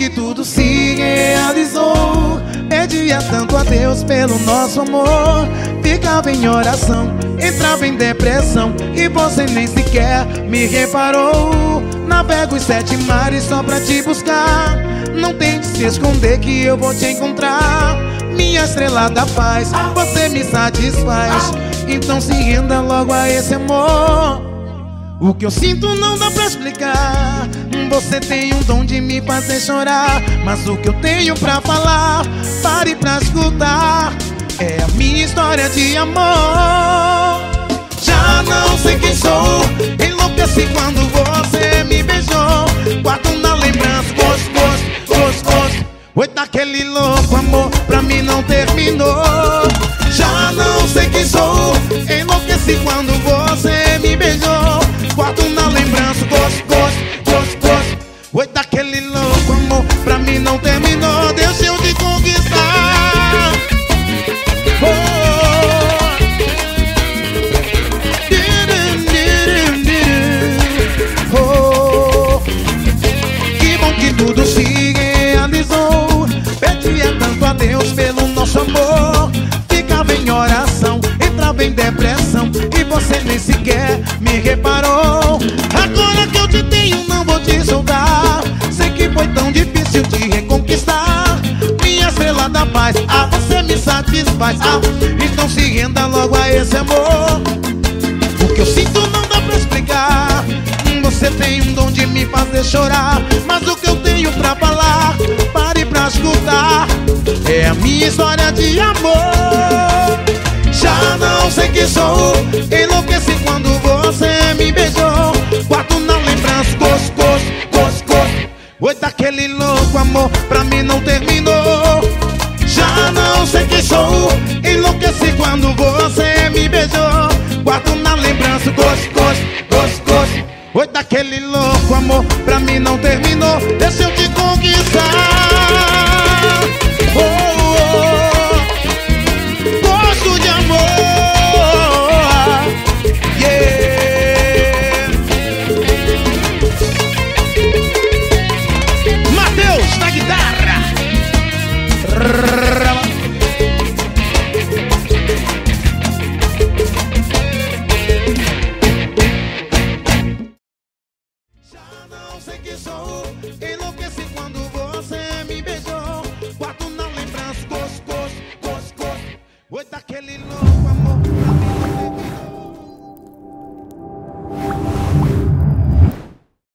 que tudo se realizou. Pedia tanto a Deus pelo nosso amor. Ficava em oração, entrava em depressão. E você nem sequer me reparou. Navego os sete mares só pra te buscar. Não tente se esconder que eu vou te encontrar. Minha estrela da paz, você me satisfaz. Então se renda logo a esse amor. O que eu sinto não dá pra explicar Você tem um dom de me fazer chorar Mas o que eu tenho pra falar Pare pra escutar. É a minha história de amor. Já não sei quem sou Enlouqueci quando você me beijou. Guardo na lembrança Gosto, gosto, gosto, gosto. Foi daquele louco amor Pra mim não terminou. Já não sei quem sou Enlouqueci quando você me beijou. Guardo na lembrança, gosto, daquele louco amor, pra mim não terminou Deixa eu te conquistar oh. oh. Que bom que tudo se realizou Pedia tanto a Deus pelo nosso amor Ficava em oração, entrava em depressão E você nem sequer me reparou difícil te reconquistar. Minha estrela da paz, ah, você me satisfaz. Ah, Então se renda logo a esse amor. O que eu sinto não dá pra explicar. Você tem um dom de me fazer chorar Mas o que eu tenho pra falar Pare pra escutar. É a minha história de amor. Já não sei quem sou Enlouqueci aquele louco amor pra mim não terminou. Já não sei quem show enlouqueci quando você me beijou. Guardo na lembrança o gosto, gosto, gosto, gosto. Oi daquele louco amor pra mim não terminou. Deixa eu te conquistar. sei que sou enlouquecido.